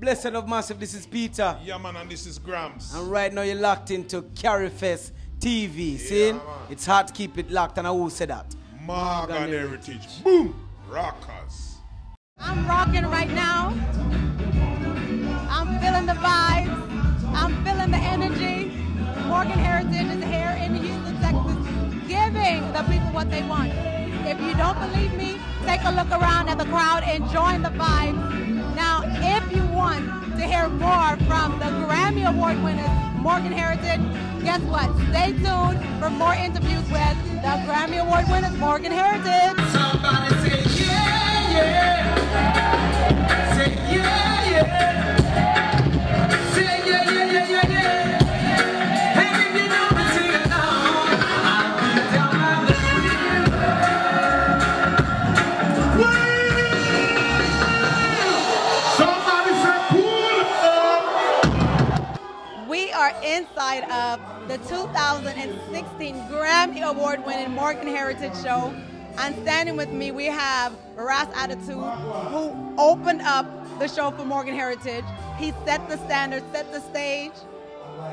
Blessed of Massive, this is Peter. Yeah, man, and this is Gramps. And right now you're locked into Carry Fest TV. See? man. It's hard to keep it locked, and I will say that. Morgan Heritage. Boom! Rockers. I'm rocking right now. I'm feeling the vibes. I'm feeling the energy. Morgan Heritage is here in Houston, Texas, giving the people what they want. If you don't believe me, take a look around at the crowd and join the vibes. To hear more from the Grammy Award winners, Morgan Heritage, guess what? Stay tuned for more interviews with the Grammy Award winners, Morgan Heritage. Somebody say yeah, yeah. Of the 2016 Grammy Award winning Morgan Heritage Show. And standing with me, we have Ras Attitude, who opened up the show for Morgan Heritage. He set the standard, set the stage.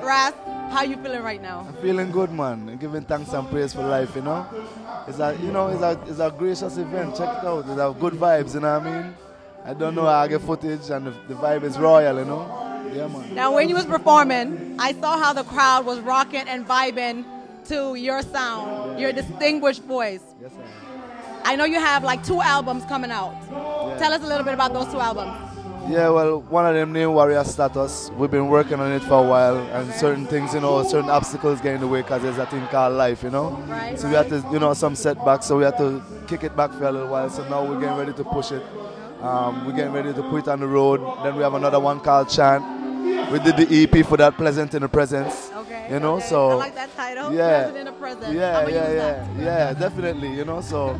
Ras, how you feeling right now? I'm feeling good, man. Giving thanks and praise for life, you know. It's a, you know, it's a, it's a gracious event. Check it out. It's a good vibes, you know what I mean. I don't know how I get footage, and the, the vibe is royal, you know. Yeah, man. Now, when you was performing, I saw how the crowd was rocking and vibing to your sound, your distinguished voice. Yes, sir. I know you have like two albums coming out. Tell us a little bit about those two albums. Yeah, well, one of them named Warrior Status. We've been working on it for a while, and certain things, you know, certain obstacles get in the way because there's a thing called life, you know. Right, So we had to, you know, some setbacks, so we had to kick it back for a little while. So now we're getting ready to push it. Um, we're getting ready to put it on the road. Then we have another one called Chant. We did the EP for that Pleasant in the Presence. Okay. You know, okay. so I like that title. yeah, of Present. yeah, I'ma yeah, use yeah, that. yeah, definitely. You know, so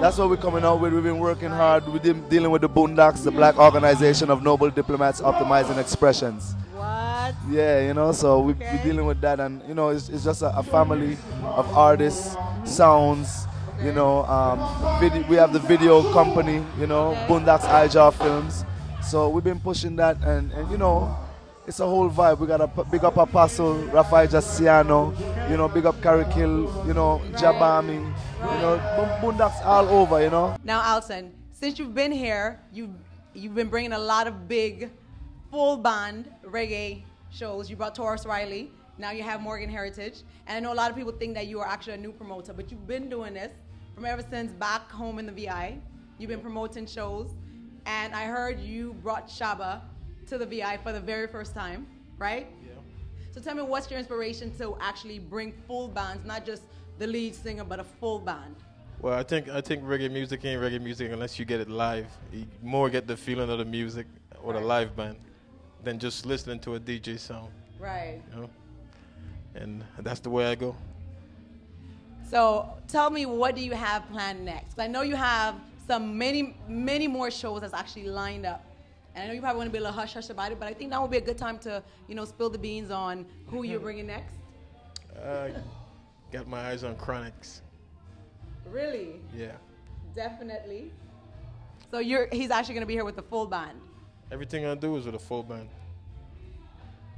that's what we're coming out with. We've been working hard. We've been dealing with the Boondocks, the Black Organization of Noble Diplomats Optimizing Expressions. What? Yeah, you know, so we, Okay. we're dealing with that, and you know, it's, it's just a, a family of artists, sounds. You know, um, vid- we have the video company. You know, Okay. Boondocks Ijaw Films. So we've been pushing that, and, and you know, it's a whole vibe. We got a big up Apostle, Rafael Jaciano, you know, big up Carrickil, you know, Jabami, you know, Bo- Boondocks all over, you know. Now, Alton, since you've been here, you've you've been bringing a lot of big, full band reggae shows. You brought Tarrus Riley. Now you have Morgan Heritage, and I know a lot of people think that you are actually a new promoter, but you've been doing this from ever since back home in the VI. You've been promoting shows, and I heard you brought Shabba to the VI for the very first time, right? Yeah. So tell me, what's your inspiration to actually bring full bands, not just the lead singer, but a full band? Well, I think I think reggae music ain't reggae music unless you get it live. You more get the feeling of the music or the live band than just listening to a DJ sound. Right. You know, and that's the way I go. So tell me, what do you have planned next? I know you have some many, many more shows that's actually lined up. And I know you probably want to be a little hush hush about it, but I think now would be a good time to, you know, spill the beans on who you're bringing next. I got my eyes on Chronixx. Really? Yeah, Definitely. So you're he's actually going to be here with the full band. everything I do is with a full band.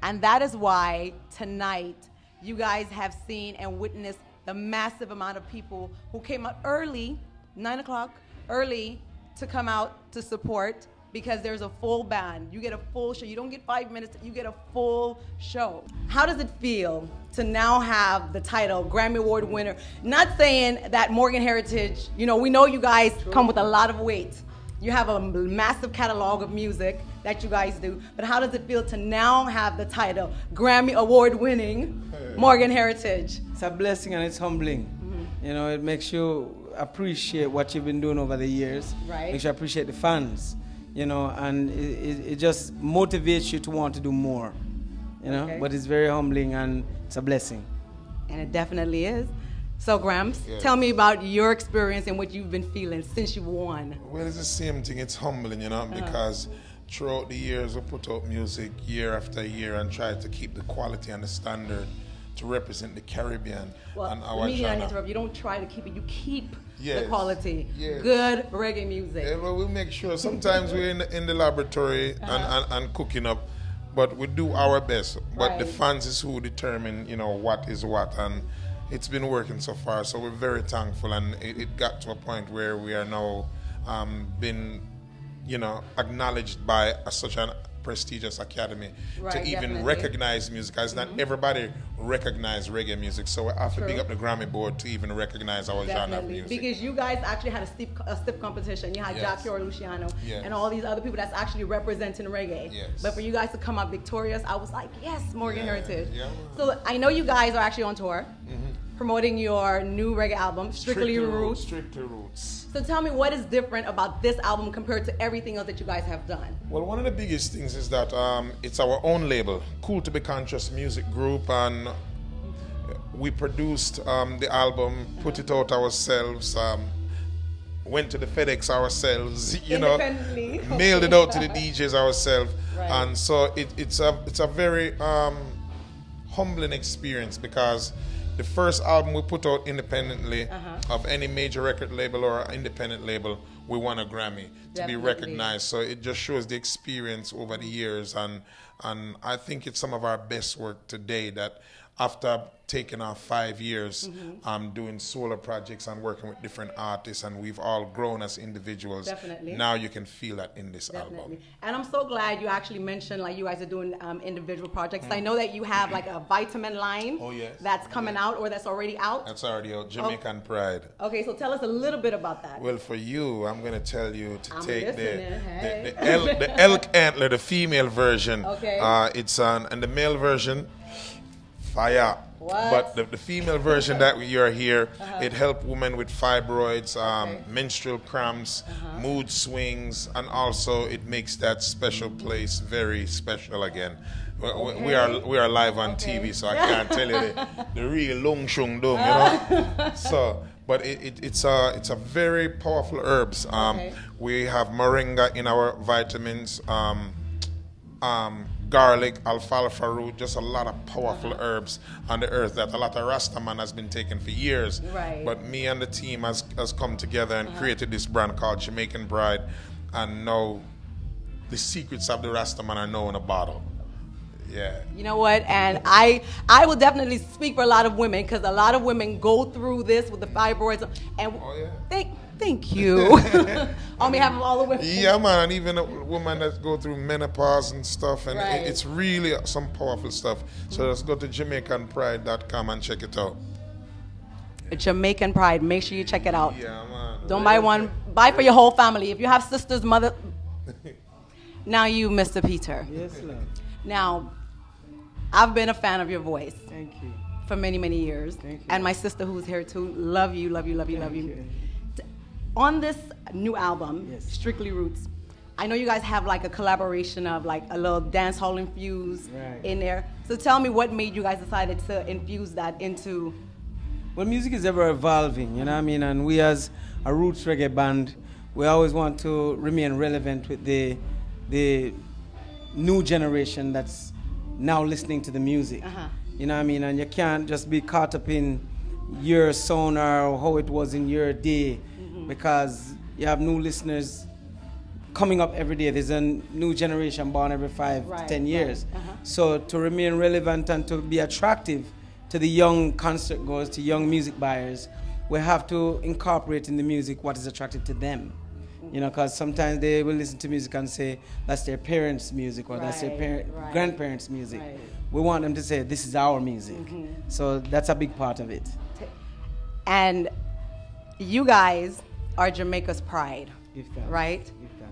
And that is why tonight you guys have seen and witnessed the massive amount of people who came out early, nine o'clock, early to come out to support because there's a full band. You get a full show. You don't get five minutes, you get a full show. How does it feel to now have the title Grammy Award winner? Not saying that Morgan Heritage, you know, we know you guys come with a lot of weight. You have a massive catalog of music that you guys do, but how does it feel to now have the title Grammy Award winning Morgan Heritage? It's a blessing and it's humbling. Mm-hmm. You know, it makes you appreciate what you've been doing over the years. Right. Makes you appreciate the fans. You know, and it, it, it just motivates you to want to do more. You know, Okay. but it's very humbling and it's a blessing. And it definitely is. So, Gramps, Yeah. tell me about your experience and what you've been feeling since you won. Well, it's the same thing. It's humbling, you know, Uh-huh. because throughout the years, I put out music year after year and try to keep the quality and the standard to represent the Caribbean Well, and our me interrupt. You don't try to keep it. You keep the quality. Yes. Good reggae music. Yeah, well, we make sure. Sometimes we're in the, in the laboratory and, and, and cooking up, but we do our best. But the fans is who determine, you know, what is what, and it's been working so far. So we're very thankful, and it, it got to a point where we are now um, been, you know, acknowledged by a, such a prestigious academy Right, to even definitely. recognize music. Because not mm-hmm. everybody recognize reggae music, so we have to big up the Grammy board to even recognize our genre of Definitely, music. because you guys actually had a stiff, a stiff competition. You had Yes. Jah Cure Luciano Yes. and all these other people that's actually representing reggae. Yes. But for you guys to come out victorious, I was like, yes, Morgan Yeah, Heritage. yeah, so I know you guys are actually on tour, mm-hmm. Promoting your new reggae album, Strictly, Roots. Strictly Roots. So tell me what is different about this album compared to everything else that you guys have done. Well, one of the biggest things is that um, it's our own label, Cool to Be Conscious Music Group, and we produced um, the album, put it out ourselves, um, went to the FedEx ourselves, you know, mailed it out to the DJs ourselves, Right. and so it, it's a it's a very um, humbling experience because the first album we put out independently Uh-huh. of any major record label or independent label, we won a Grammy to be recognized. So it just shows the experience over the years, and and I think it's some of our best work today. That after taking off five years, Mm-hmm. um, doing solo projects and working with different artists, and we've all grown as individuals. Definitely. Now you can feel that in this Definitely. album. And I'm so glad you actually mentioned like you guys are doing um, individual projects. I know that you have like a vitamin line Oh, yes. that's coming out or that's already out. That's already out. Jamaican Pride. Okay, so tell us a little bit about that. Well, for you, I'm going to tell you to I'm take the, hey. the, the, elk, the elk antler, the female version. Okay. Uh, it's on, and the male version, fire. What? Uh-huh. But the, the female version that you're here, it helps women with fibroids, um, Okay. menstrual cramps, Uh-huh. mood swings, and also it makes that special place very special again. We- we- are we are live on Okay. TV, so I can't tell you the, the real long shung dung, you know. so, but it, it, it's a it's a very powerful herbs. Um, Okay. We have moringa in our vitamins. Um, um, garlic, alfalfa root, just a lot of powerful Uh-huh. herbs on the earth that a lot of Rastaman has been taking for years. Right. But me and the team has, has come together and Uh-huh. created this brand called Jamaican Pride, and now the secrets of the Rastaman are now in a bottle. Yeah. You know what? And I I will definitely speak for a lot of women because a lot of women go through this with the fibroids. And Oh, yeah. thank thank you on behalf of all the women. Yeah, man, and even a woman that go through menopause and stuff, and Right. it, it's really some powerful stuff. So let's go to JamaicanPride.com and check it out. Jamaican Pride. Make sure you check it out. Yeah, man. Don't buy one. Buy for your whole family. If you have sisters, mother. Now you, Mr. Peter. Yes, love. Now, I've been a fan of your voice Thank you. for many, many years. Thank you. And my sister who's here too, love you, love you, love you, love you. you. On this new album, Yes. Strictly Roots, I know you guys have like a collaboration of like a little dance hall infuse Right. in there. So tell me what made you guys decided to infuse that into Well, music is ever evolving, you know what I mean? And we, as a roots reggae band, we always want to remain relevant with the the new generation that's now listening to the music. Uh-huh. You know what I mean? And you can't just be caught up in your sonar or how it was in your day. Because you have new listeners coming up every day. There's a new generation born every five Right, to ten right. years. Uh-huh. So to remain relevant and to be attractive to the young concert goers, to young music buyers, we have to incorporate in the music what is attractive to them. You know, because sometimes they will listen to music and say that's their parents' music or that's their Right, parent, right. grandparents' music. Right. We want them to say this is our music. So that's a big part of it. and you guys are Jamaica's pride, right?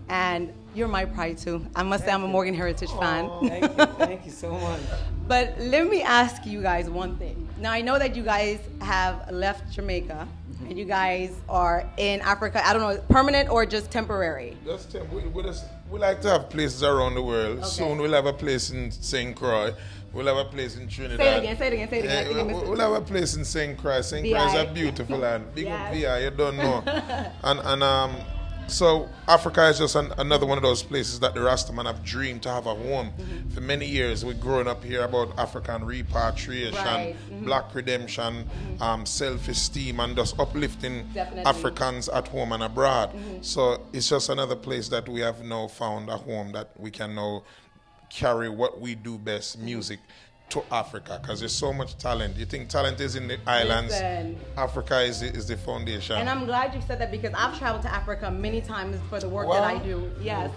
And you're my pride too. I must say I'm a Morgan Heritage fan. Thank you, thank you so much. But let me ask you guys one thing. Now I know that you guys have left Jamaica Mm-hmm. and you guys are in Africa. I don't know, permanent or just temporary. Just tell- we, we, just, we like to have places around the world. Okay. Soon we'll have a place in St. Croix. We'll have a place in Trinidad. Say it again, say it again, say it again. Yeah, we'll, we'll have a place in St. Croix. St. Croix is a beautiful land. Big up VI, you don't know. and and um, so Africa is just an, another one of those places that the Rastaman have dreamed to have a home. Mm-hmm. For many years, we're growing up here about African repatriation, Right. Mm-hmm. black redemption, um, self-esteem, and just uplifting Definitely. Africans at home and abroad. So it's just another place that we have now found a home that we can now carry what we do best, music. To Africa, because there's so much talent. You think talent is in the islands? Listen. Africa is the, is the foundation. And I'm glad you said that because I've traveled to Africa many times for the work Wow. that I do. Yes.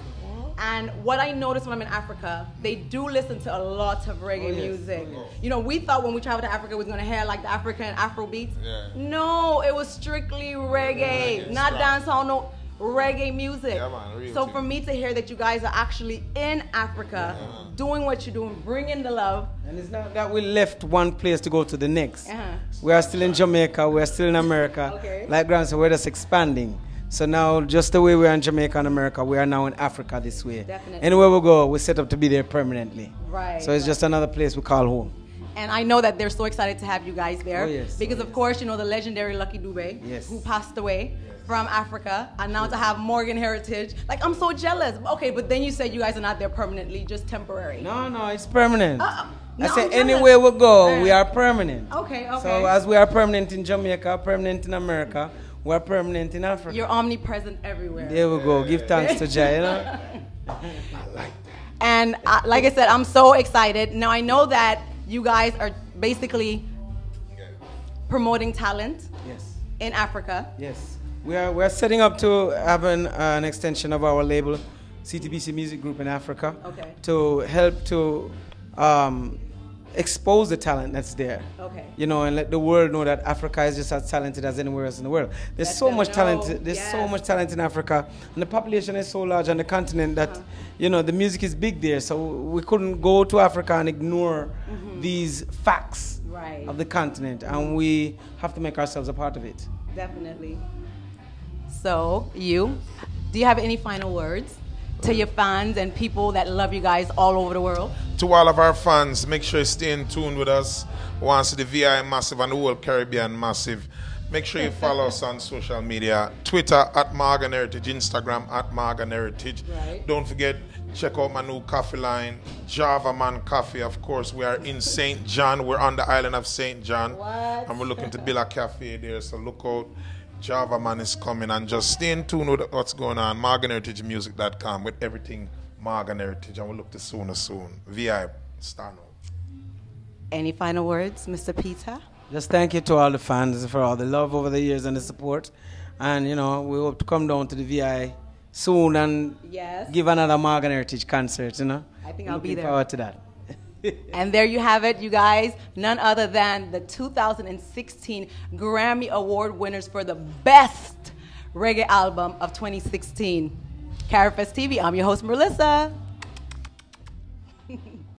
And what I notice when I'm in Africa, they do listen to a lot of reggae Oh, yes. music. Oh, you know, we thought when we traveled to Africa, we was gonna hear like the African Afro beats. Yeah. No, it was strictly reggae, Reggae, not dancehall, no reggae music. Yeah, man, real so thing. for me to hear that you guys are actually in Africa, doing what you're doing, bringing the love. And it's not that we left one place to go to the next. Uh-huh. We are still in Jamaica. We are still in America. Okay. Like Gramps said, we're just expanding. So now, just the way we are in Jamaica and America, we are now in Africa this way. Definitely. Anywhere we go, we're set up to be there permanently. Right, So it's right. just another place we call home. And I know that they're so excited to have you guys there. Oh, yes. Because Oh, of yes. course, you know the legendary Lucky Dube, Yes. who passed away from Africa, and now to have Morgan Heritage. Like I'm so jealous. Okay, but then you said you guys are not there permanently, just temporary. No, no, it's permanent. Uh-uh. No, I said anywhere we go, we Uh. are permanent. Okay, okay. So as we are permanent in Jamaica, permanent in America, we're permanent in Africa. You're omnipresent everywhere. there we go. Give thanks to Jah, you know? And uh, like I said, I'm so excited. Now I know that you guys are basically promoting talent Yes. in Africa. Yes, we are. We are setting up to have an, uh, an extension of our label, CTBC Music Group in Africa, Okay. to help to um, expose the talent that's there. Okay. You know, and let the world know that Africa is just as talented as anywhere else in the world. There's Let so much know. talent. There's so much talent in Africa, and the population is so large on the continent that, Uh-huh. you know, the music is big there. So we couldn't go to Africa and ignore these facts Mm-hmm. Right. of the continent, and we have to make ourselves a part of it. Definitely. So, you, do you have any final words to your fans and people that love you guys all over the world? to all of our fans, make sure you stay in tune with us. Once the VI Massive and the whole Caribbean Massive. Make sure you follow us on social media Twitter at Morgan Heritage, Instagram at Morgan Heritage. Right. Don't forget, check out my new coffee line, Java Man Coffee. Of course, we are in St. John. We're on the island of St. John. What? And we're looking to build a cafe there. So look out. Java Man is coming and just stay in tune with what's going on. MorganHeritageMusic.com with everything Morgan Heritage. And we'll look to soon sooner soon. VI, Stano. Any final words, Mr. Peter? Just thank you to all the fans for all the love over the years and the support. And, you know, we hope to come down to the VI soon and Yes. give another Morgan Heritage concert, you know. I think I'll be Looking there. forward to that. And there you have it, you guys. None other than the 2016 Grammy Award winners for the best reggae album of 2016. Carafest TV, I'm your host, Melissa.